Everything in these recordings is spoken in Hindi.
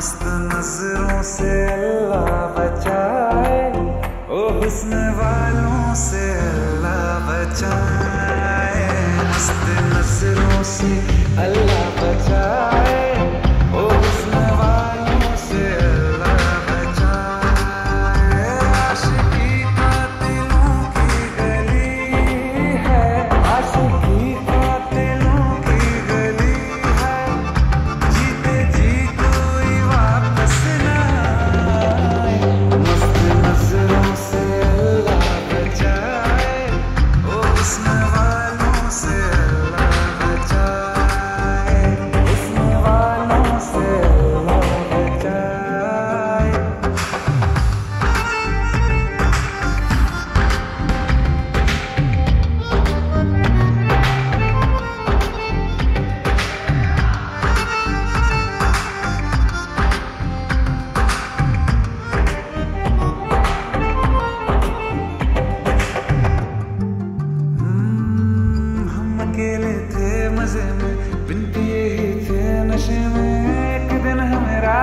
मस्त नज़रों से अल्लाह बचाए ओ हुस्न वालों से अल्लाह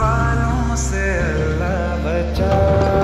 वालों से अल्लाह बचा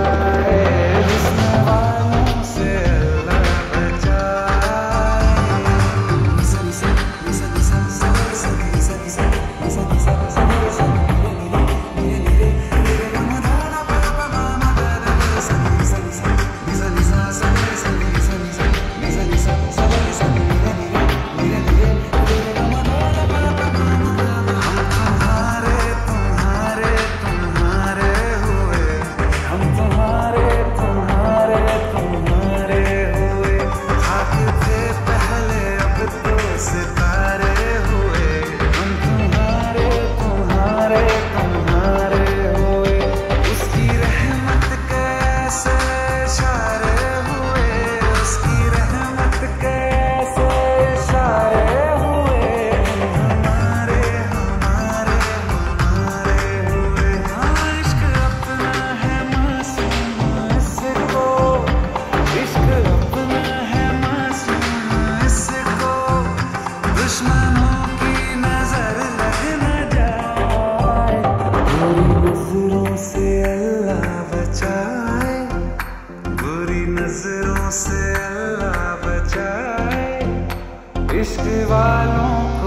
नज़रों से अल्लाह बचाए बुरी नज़रों से अल्लाह बचाए। इश्क वालों